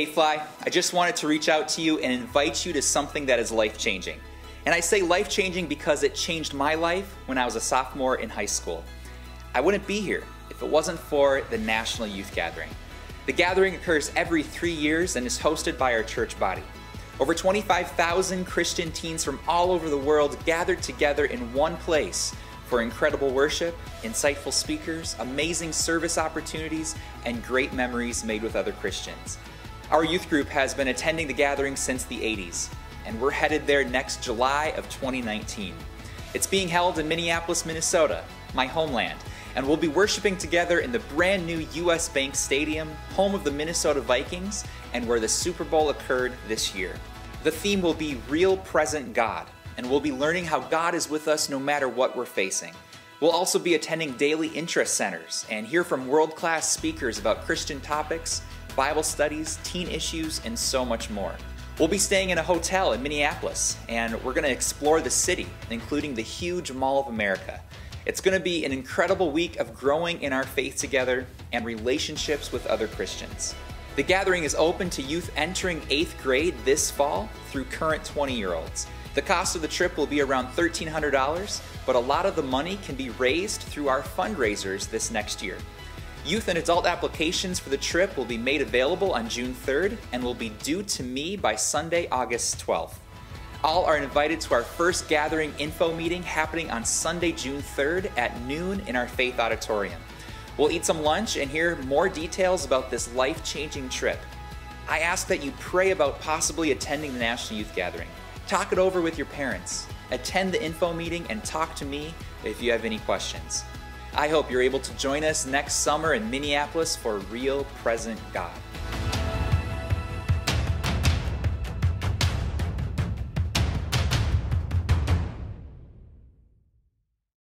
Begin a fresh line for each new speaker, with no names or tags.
Hey Fly, I just wanted to reach out to you and invite you to something that is life changing. And I say life changing because it changed my life when I was a sophomore in high school. I wouldn't be here if it wasn't for the National Youth Gathering. The gathering occurs every three years and is hosted by our church body. Over 25,000 Christian teens from all over the world gathered together in one place for incredible worship, insightful speakers, amazing service opportunities, and great memories made with other Christians. Our youth group has been attending the gathering since the 80s, and we're headed there next July of 2019. It's being held in Minneapolis, Minnesota, my homeland, and we'll be worshiping together in the brand new US Bank Stadium, home of the Minnesota Vikings, and where the Super Bowl occurred this year. The theme will be Real Present God, and we'll be learning how God is with us no matter what we're facing. We'll also be attending daily interest centers and hear from world class speakers about Christian topics Bible studies, teen issues, and so much more. We'll be staying in a hotel in Minneapolis, and we're going to explore the city, including the huge Mall of America. It's going to be an incredible week of growing in our faith together and relationships with other Christians. The gathering is open to youth entering 8th grade this fall through current 20 year olds. The cost of the trip will be around $1,300, but a lot of the money can be raised through our fundraisers this next year. Youth and adult applications for the trip will be made available on June 3rd and will be due to me by Sunday, August 12th. All are invited to our first gathering info meeting happening on Sunday, June 3rd at noon in our Faith Auditorium. We'll eat some lunch and hear more details about this life changing trip. I ask that you pray about possibly attending the National Youth Gathering. Talk it over with your parents. Attend the info meeting and talk to me if you have any questions. I hope you're able to join us next summer in Minneapolis for Real Present God.